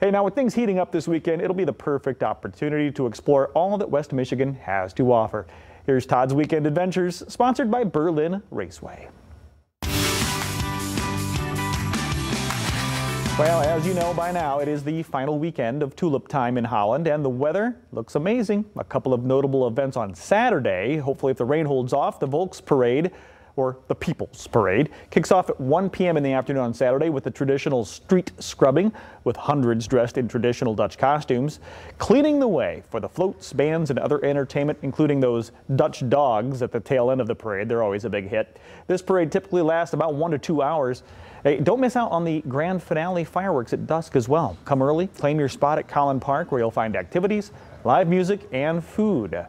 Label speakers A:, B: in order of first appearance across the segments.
A: Hey, now with things heating up this weekend, it'll be the perfect opportunity to explore all that West Michigan has to offer. Here's Todd's Weekend Adventures, sponsored by Berlin Raceway. Well, as you know by now, it is the final weekend of tulip time in Holland, and the weather looks amazing. A couple of notable events on Saturday. Hopefully, if the rain holds off, the Volks Parade or the People's Parade, kicks off at 1 p.m. in the afternoon on Saturday with the traditional street scrubbing, with hundreds dressed in traditional Dutch costumes, cleaning the way for the floats, bands, and other entertainment, including those Dutch dogs at the tail end of the parade. They're always a big hit. This parade typically lasts about one to two hours. Hey, don't miss out on the grand finale fireworks at dusk as well. Come early, claim your spot at Kollen Park where you'll find activities, live music, and food.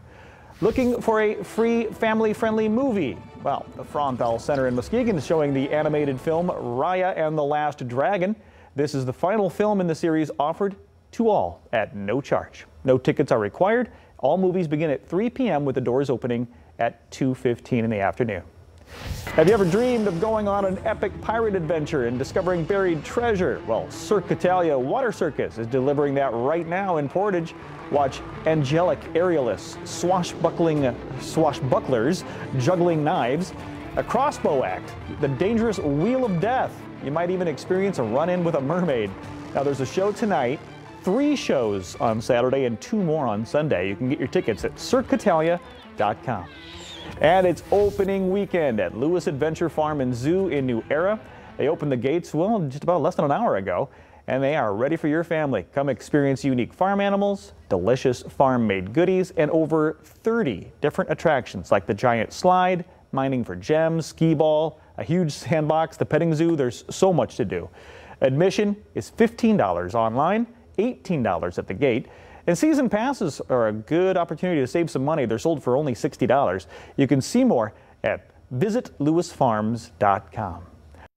A: Looking for a free family-friendly movie? Well, the Frauenthal Center in Muskegon is showing the animated film Raya and the Last Dragon. This is the final film in the series offered to all at no charge. No tickets are required. All movies begin at 3 p.m. with the doors opening at 2.15 in the afternoon. Have you ever dreamed of going on an epic pirate adventure and discovering buried treasure? Well, Cirque Italia Water Circus is delivering that right now in Portage. Watch angelic aerialists, swashbuckling swashbucklers, juggling knives, a crossbow act, the dangerous Wheel of Death. You might even experience a run-in with a mermaid. Now there's a show tonight, three shows on Saturday and two more on Sunday. You can get your tickets at cirqueitalia.com. And it's opening weekend at Lewis Adventure Farm and Zoo in New Era. They opened the gates, well, just about less than an hour ago, and they are ready for your family. Come experience unique farm animals, delicious farm-made goodies, and over 30 different attractions like the giant slide, mining for gems, skee ball, a huge sandbox, the petting zoo. There's so much to do. Admission is $15 online, $18 at the gate. And season passes are a good opportunity to save some money. They're sold for only $60. You can see more at visitlewisfarms.com.